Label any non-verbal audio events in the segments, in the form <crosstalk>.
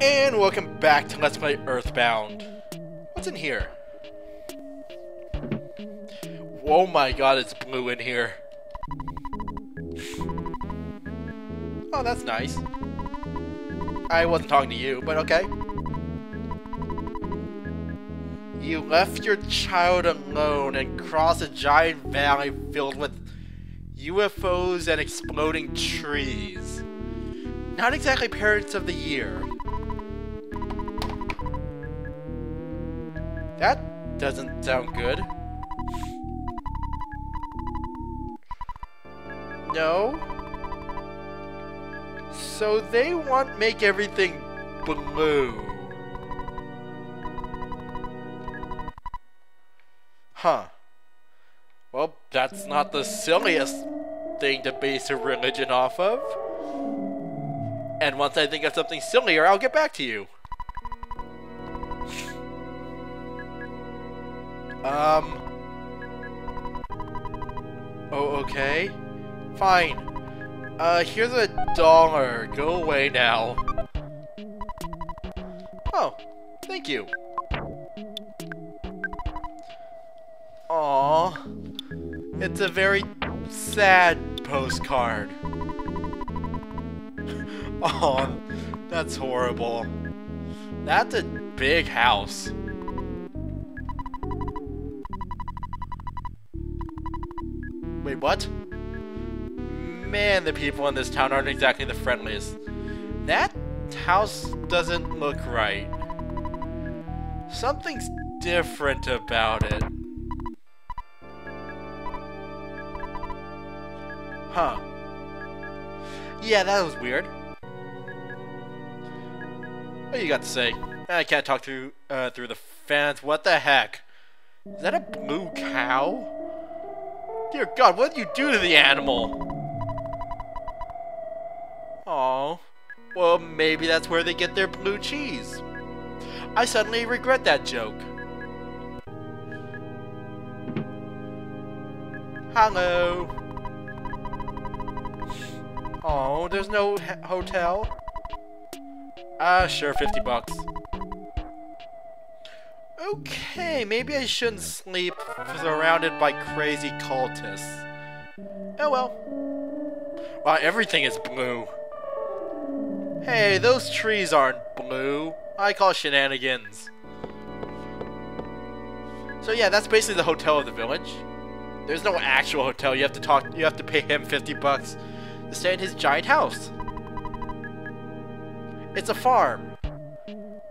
And welcome back to Let's Play Earthbound. What's in here? Oh my god, it's blue in here. Oh, that's nice. I wasn't talking to you, but okay. You left your child alone and crossed a giant valley filled with UFOs and exploding trees. Not exactly parents of the year. That doesn't sound good. No. So they want make everything blue. Huh. Well, that's not the silliest thing to base a religion off of. And once I think of something sillier, I'll get back to you. Um. Oh, okay. Fine. Uh, here's a dollar. Go away now. Oh, thank you. Aw. It's a very sad postcard. <laughs> Aw, that's horrible. That's a big house. What? Man, the people in this town aren't exactly the friendliest. That house doesn't look right. Something's different about it. Huh. Yeah, that was weird. What you got to say? I can't talk through uh, through the fans. What the heck? Is that a blue cow? Dear God, what did you do to the animal? Oh, well, maybe that's where they get their blue cheese. I suddenly regret that joke. Hello. Oh, there's no hotel? Ah, sure, 50 bucks. Okay, maybe I shouldn't sleep surrounded by crazy cultists. Oh well. Wow, everything is blue. Hey, those trees aren't blue. I call shenanigans. So yeah, that's basically the hotel of the village. There's no actual hotel. You have to talk. You have to pay him 50 bucks to stay in his giant house. It's a farm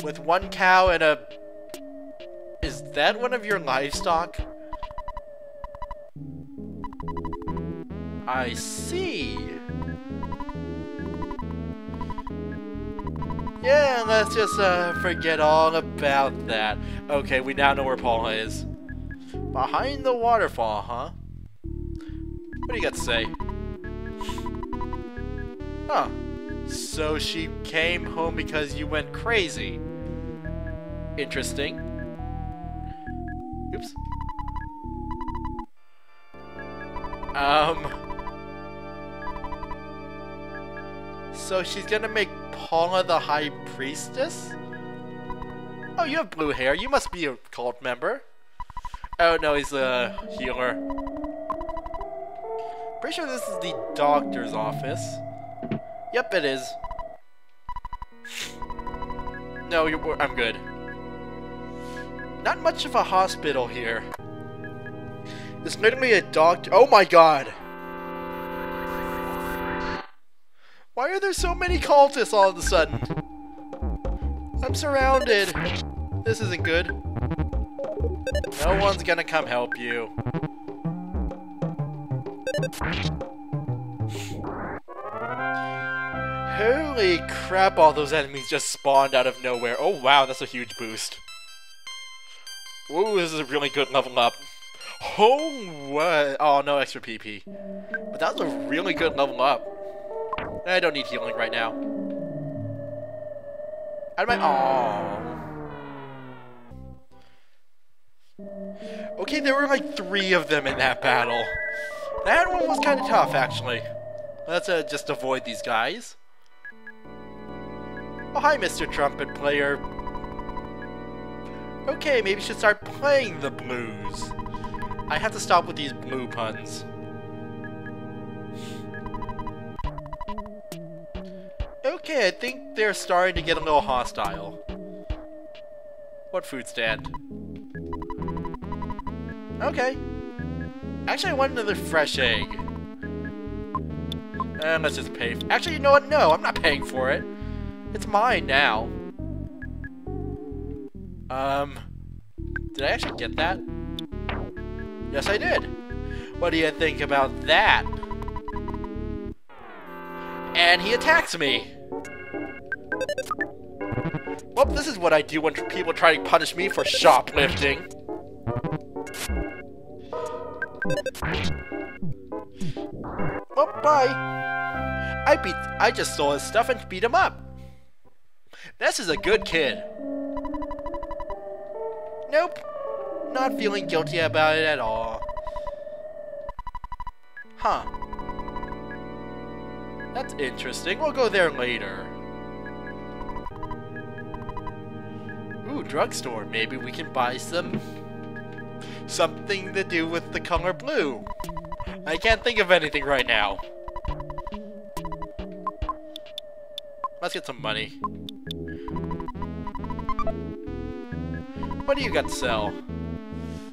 with one cow and a. That one of your livestock? I see. Yeah, let's just uh, forget all about that. Okay, we now know where Paula is. Behind the waterfall, huh? What do you got to say? Huh. So she came home because you went crazy. Interesting. Oops. Um... So she's gonna make Paula the High Priestess? Oh, you have blue hair. You must be a cult member. Oh, no, he's a healer. Pretty sure this is the doctor's office. Yep, it is. No, you're I'm good. Not much of a hospital here. There's literally a doctor- Oh my god! Why are there so many cultists all of a sudden? I'm surrounded. This isn't good. No one's gonna come help you. Holy crap, all those enemies just spawned out of nowhere. Oh wow, that's a huge boost. Ooh, this is a really good level up. Oh, what? Oh, no extra PP. But that was a really good level up. I don't need healing right now. Of my- Aww. Okay, there were like three of them in that battle. That one was kind of tough, actually. Let's uh, just avoid these guys. Oh, hi, Mr. Trumpet Player. Okay, maybe should start playing the blues. I have to stop with these blue puns. Okay, I think they're starting to get a little hostile. What food stand? Okay. Actually, I want another fresh egg. And let's just pay. Actually, you know what? No, I'm not paying for it. It's mine now. Um, did I actually get that? Yes, I did. What do you think about that? And he attacks me. Well, this is what I do when people try to punish me for shoplifting. Well, bye. I beat- I just stole his stuff and beat him up. This is a good kid. Nope. Not feeling guilty about it at all. Huh. That's interesting. We'll go there later. Ooh, drugstore. Maybe we can buy some... Something to do with the color blue. I can't think of anything right now. Let's get some money. What do you got to sell?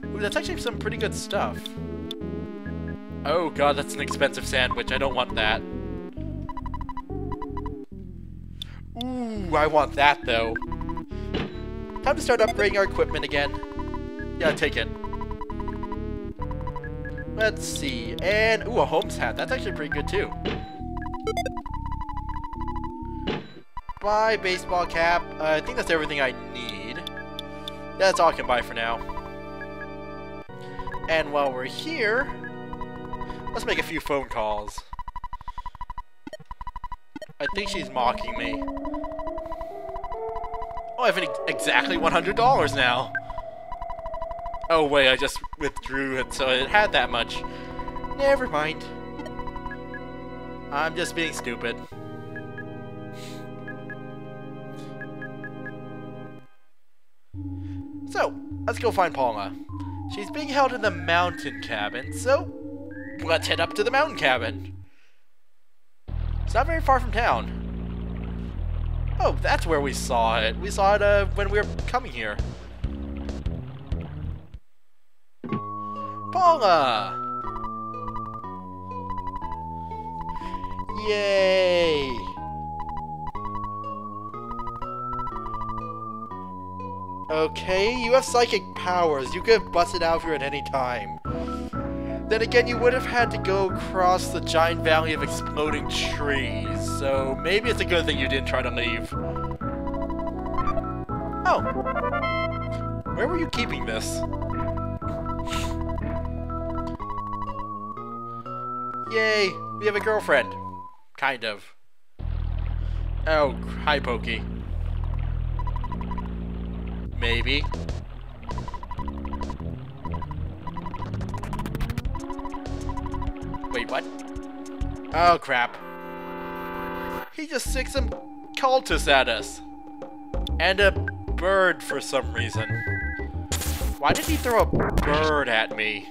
Ooh, that's actually some pretty good stuff. Oh god, that's an expensive sandwich. I don't want that. Ooh, I want that though. Time to start upgrading our equipment again. Yeah, take it. Let's see. And, ooh, a Holmes hat. That's actually pretty good too. Buy baseball cap. Uh, I think that's everything I need. That's all I can buy for now. And while we're here, let's make a few phone calls. I think she's mocking me. Oh, I have exactly $100 now. Oh wait, I just withdrew it, so it had that much. Never mind. I'm just being stupid. So, let's go find Paula. She's being held in the mountain cabin, so let's head up to the mountain cabin. It's not very far from town. Oh, that's where we saw it. We saw it uh, when we were coming here. Paula! Yay! Okay, you have psychic powers. You could have busted out here at any time. Then again, you would have had to go across the giant valley of exploding trees, so maybe it's a good thing you didn't try to leave. Oh. Where were you keeping this? Yay, we have a girlfriend. Kind of. Oh, hi, Pokey. Maybe. Wait, what? Oh, crap. He just sic some cultists at us. And a bird for some reason. Why did he throw a bird at me?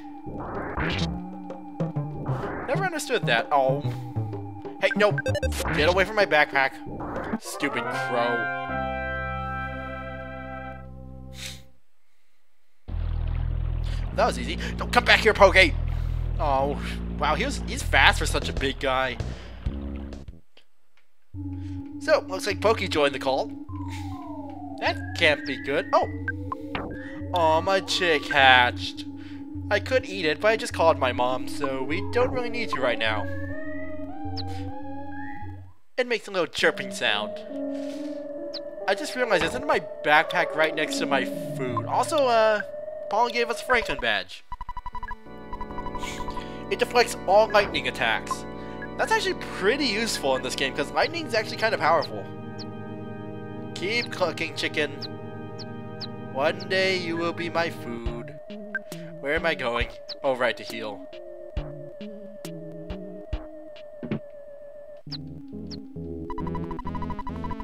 Never understood that. Oh. Hey, no. Get away from my backpack. Stupid crow. That was easy. Don't come back here, Poke! Oh, wow, he was, he's fast for such a big guy. So, looks like Pokey joined the call. That can't be good. Oh! Oh, my chick hatched. I could eat it, but I just called my mom, so we don't really need to right now. It makes a little chirping sound. I just realized it's in my backpack right next to my food. Also, uh, Paul gave us Franklin badge. It deflects all lightning attacks. That's actually pretty useful in this game because lightning's actually kind of powerful. Keep cooking, chicken. One day you will be my food. Where am I going? Oh, right, to heal.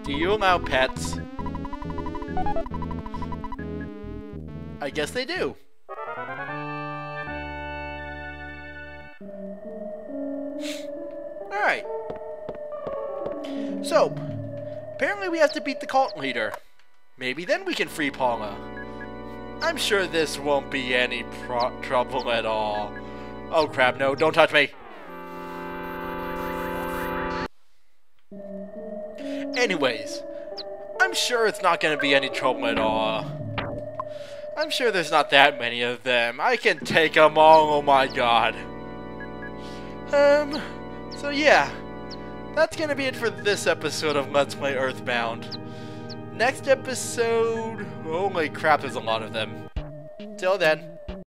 Do you allow pets? I guess they do. Alright. So, apparently we have to beat the cult leader. Maybe then we can free Paula. I'm sure this won't be any trouble at all. Oh crap, no, don't touch me! Anyways, I'm sure it's not gonna be any trouble at all. I'm sure there's not that many of them. I can take them all, oh my god. Um, so yeah, that's gonna be it for this episode of Let's Play Earthbound. Next episode, holy crap, there's a lot of them. Till then,